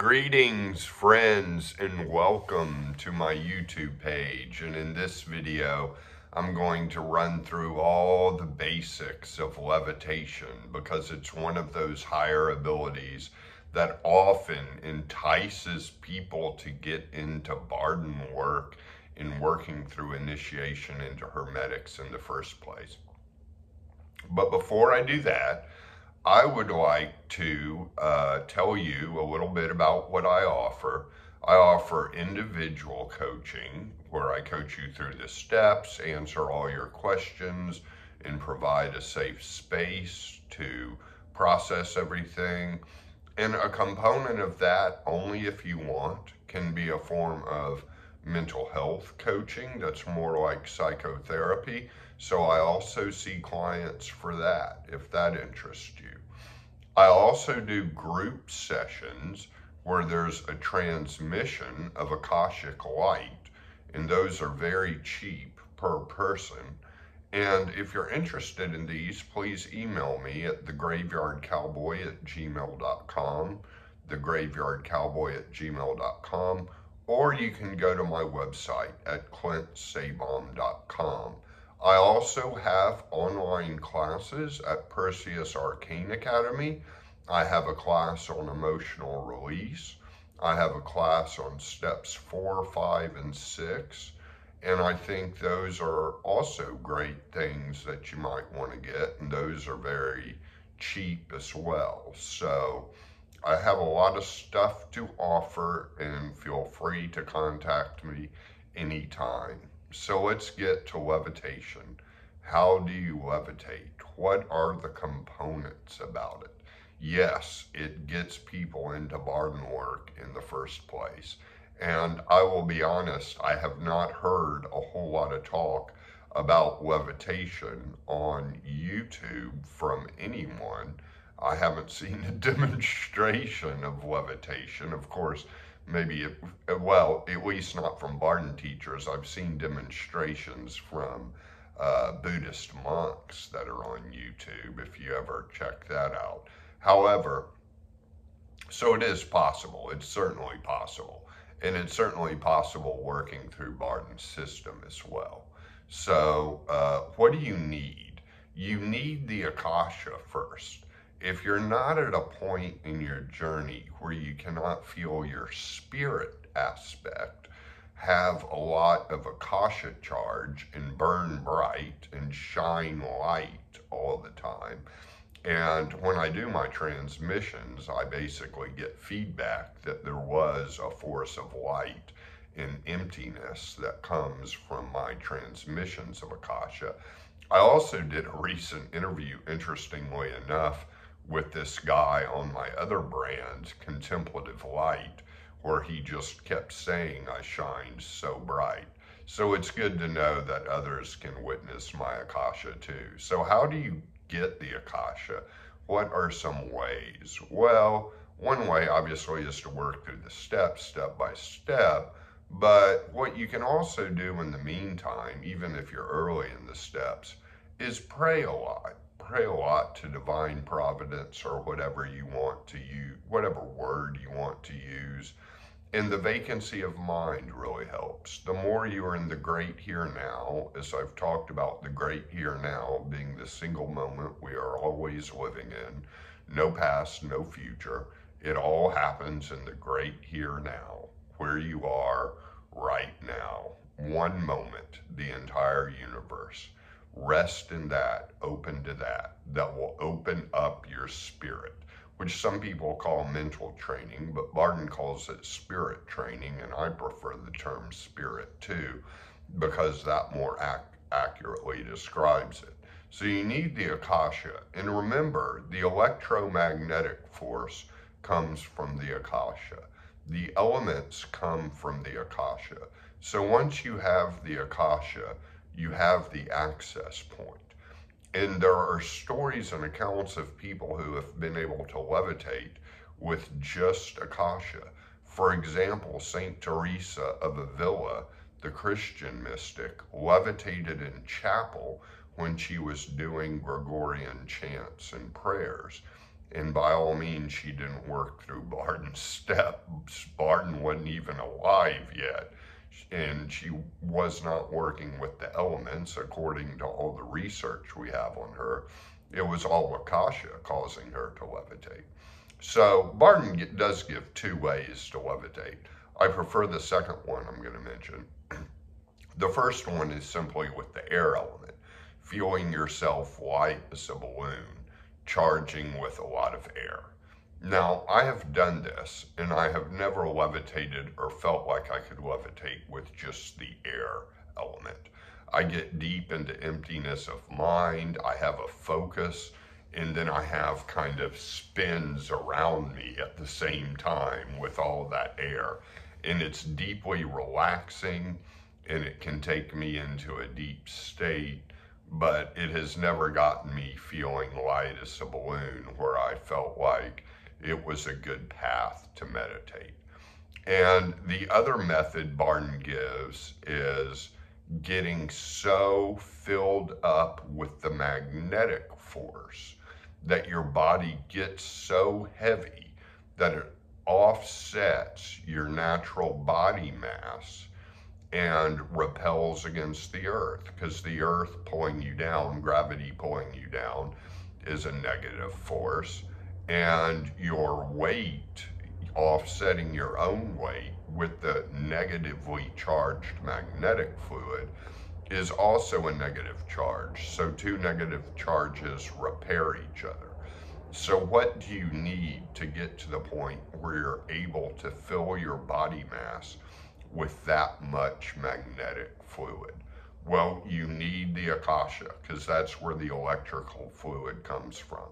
Greetings, friends, and welcome to my YouTube page. And in this video, I'm going to run through all the basics of levitation because it's one of those higher abilities that often entices people to get into Bardon work in working through initiation into Hermetics in the first place. But before I do that, I would like to uh, tell you a little bit about what I offer. I offer individual coaching where I coach you through the steps, answer all your questions, and provide a safe space to process everything. And a component of that, only if you want, can be a form of mental health coaching that's more like psychotherapy. So I also see clients for that if that interests you. I also do group sessions where there's a transmission of Akashic light, and those are very cheap per person. And if you're interested in these, please email me at thegraveyardcowboy at gmail.com, thegraveyardcowboy at gmail.com, or you can go to my website at clintsabom.com. I also have online classes at Perseus Arcane Academy. I have a class on emotional release. I have a class on steps four, five, and six. And I think those are also great things that you might want to get. And those are very cheap as well. So I have a lot of stuff to offer and feel free to contact me anytime. So let's get to levitation. How do you levitate? What are the components about it? Yes, it gets people into Bardon work in the first place. And I will be honest, I have not heard a whole lot of talk about levitation on YouTube from anyone. I haven't seen a demonstration of levitation. Of course, maybe, it, well, at least not from Bardon teachers. I've seen demonstrations from uh, Buddhist monks that are on YouTube, if you ever check that out. However, so it is possible. It's certainly possible. And it's certainly possible working through Bardon's system as well. So uh, what do you need? You need the Akasha first if you're not at a point in your journey where you cannot feel your spirit aspect have a lot of Akasha charge and burn bright and shine light all the time. And when I do my transmissions, I basically get feedback that there was a force of light and emptiness that comes from my transmissions of Akasha. I also did a recent interview, interestingly enough, with this guy on my other brand, Contemplative Light, where he just kept saying I shined so bright. So it's good to know that others can witness my Akasha too. So how do you get the Akasha? What are some ways? Well, one way obviously is to work through the steps step by step. But what you can also do in the meantime, even if you're early in the steps, is pray a lot pray a lot to divine providence or whatever you want to use, whatever word you want to use. And the vacancy of mind really helps. The more you are in the great here now, as I've talked about the great here now being the single moment we are always living in, no past, no future. It all happens in the great here now, where you are right now. One moment, the entire universe rest in that, open to that, that will open up your spirit, which some people call mental training, but Bardon calls it spirit training, and I prefer the term spirit too, because that more ac accurately describes it. So you need the Akasha, and remember, the electromagnetic force comes from the Akasha. The elements come from the Akasha. So once you have the Akasha, you have the access point. And there are stories and accounts of people who have been able to levitate with just Akasha. For example, St. Teresa of Avila, the Christian mystic, levitated in chapel when she was doing Gregorian chants and prayers. And by all means, she didn't work through Bardon's steps. Bardon wasn't even alive yet. And she was not working with the elements according to all the research we have on her. It was all Akasha causing her to levitate. So Bardon does give two ways to levitate. I prefer the second one I'm going to mention. The first one is simply with the air element, feeling yourself light as a balloon, charging with a lot of air. Now, I have done this, and I have never levitated or felt like I could levitate with just the air element. I get deep into emptiness of mind, I have a focus, and then I have kind of spins around me at the same time with all that air. And it's deeply relaxing and it can take me into a deep state, but it has never gotten me feeling light as a balloon where I felt like it was a good path to meditate. And the other method Bardon gives is getting so filled up with the magnetic force that your body gets so heavy that it offsets your natural body mass and repels against the earth because the earth pulling you down, gravity pulling you down, is a negative force. And your weight, offsetting your own weight with the negatively charged magnetic fluid, is also a negative charge. So, two negative charges repair each other. So, what do you need to get to the point where you're able to fill your body mass? with that much magnetic fluid? Well, you need the akasha because that's where the electrical fluid comes from.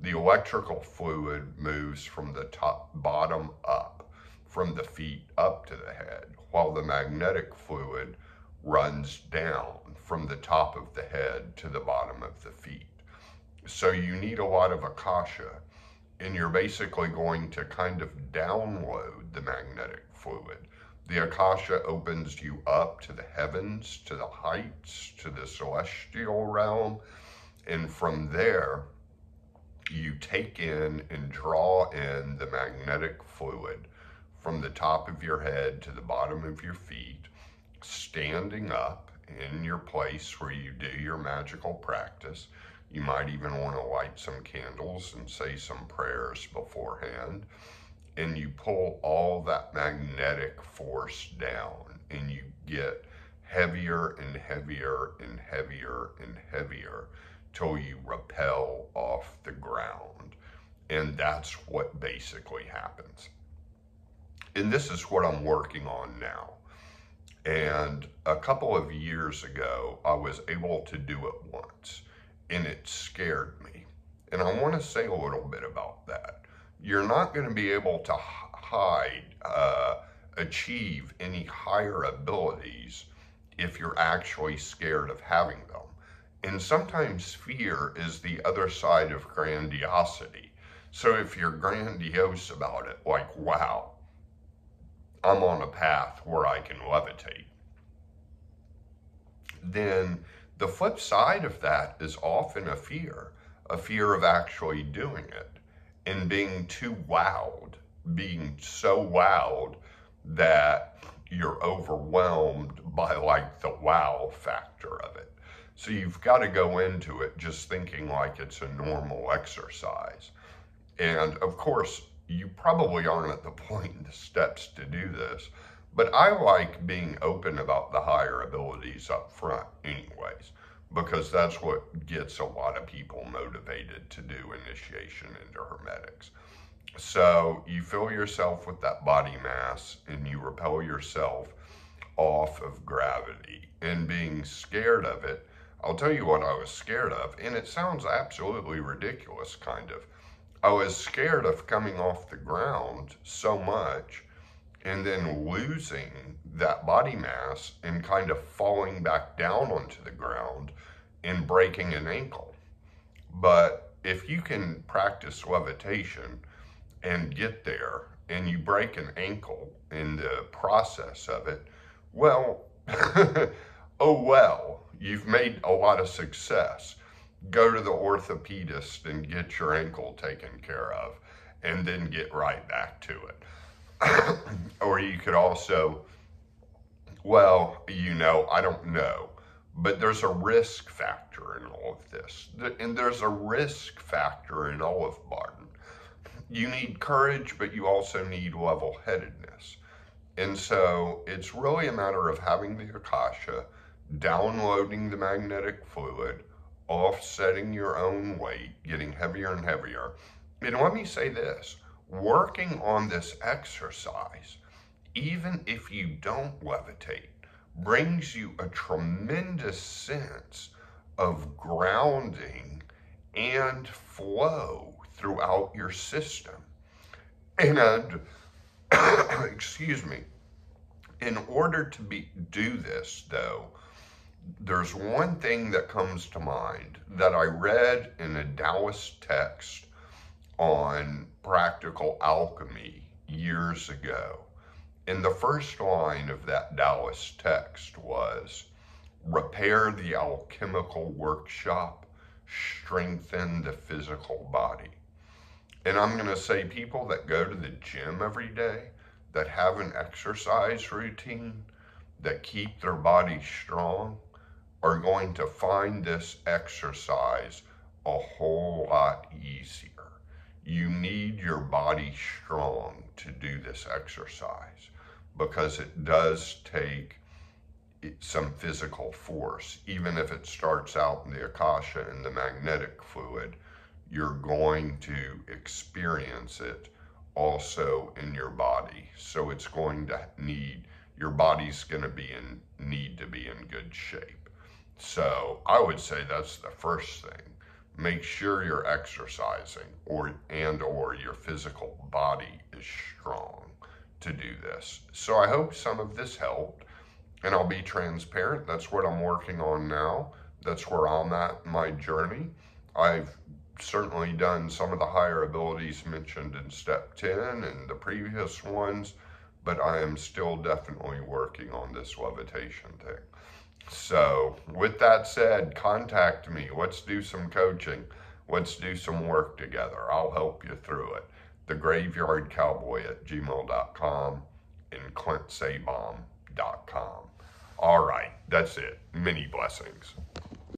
The electrical fluid moves from the top bottom up, from the feet up to the head, while the magnetic fluid runs down from the top of the head to the bottom of the feet. So you need a lot of akasha, and you're basically going to kind of download the magnetic fluid the Akasha opens you up to the heavens, to the heights, to the celestial realm. And from there, you take in and draw in the magnetic fluid from the top of your head to the bottom of your feet, standing up in your place where you do your magical practice. You might even want to light some candles and say some prayers beforehand and you pull all that magnetic force down and you get heavier and heavier and heavier and heavier till you repel off the ground. And that's what basically happens. And this is what I'm working on now. And a couple of years ago, I was able to do it once, and it scared me. And I want to say a little bit about that you're not going to be able to hide, uh, achieve any higher abilities if you're actually scared of having them. And sometimes fear is the other side of grandiosity. So if you're grandiose about it, like, wow, I'm on a path where I can levitate, then the flip side of that is often a fear, a fear of actually doing it and being too wowed, being so wowed that you're overwhelmed by like the wow factor of it. So you've got to go into it just thinking like it's a normal exercise. And of course, you probably aren't at the point in the steps to do this, but I like being open about the higher abilities up front, anyways because that's what gets a lot of people motivated to do initiation into hermetics. So you fill yourself with that body mass and you repel yourself off of gravity and being scared of it. I'll tell you what I was scared of, and it sounds absolutely ridiculous, kind of. I was scared of coming off the ground so much and then losing that body mass and kind of falling back down onto the ground and breaking an ankle. But if you can practice levitation and get there and you break an ankle in the process of it, well, oh well, you've made a lot of success. go to the orthopedist and get your ankle taken care of and then get right back to it. or you could also, well, you know, I don't know, but there's a risk factor in all of this. And there's a risk factor in all of Bardon. You need courage, but you also need level headedness. And so it's really a matter of having the Akasha, downloading the magnetic fluid, offsetting your own weight, getting heavier and heavier. And let me say this working on this exercise, even if you don't levitate, brings you a tremendous sense of grounding and flow throughout your system. And, excuse me, in order to be do this though, there's one thing that comes to mind that I read in a Taoist text on practical alchemy years ago. And the first line of that Taoist text was repair the alchemical workshop, strengthen the physical body. And I'm going to say people that go to the gym every day, that have an exercise routine, that keep their body strong, are going to find this exercise a whole lot easier. You need your body strong to do this exercise because it does take some physical force. Even if it starts out in the Akasha and the magnetic fluid, you're going to experience it also in your body. So it's going to need, your body's going to be in, need to be in good shape. So I would say that's the first thing. Make sure you're exercising or and or your physical body is strong to do this. So I hope some of this helped and I'll be transparent. That's what I'm working on now. That's where I'm at in my journey. I've certainly done some of the higher abilities mentioned in step 10 and the previous ones, but I am still definitely working on this levitation thing. So, with that said, contact me. Let's do some coaching. Let's do some work together. I'll help you through it. The Graveyard Cowboy at gmail.com and ClintSabom.com. All right, that's it. Many blessings.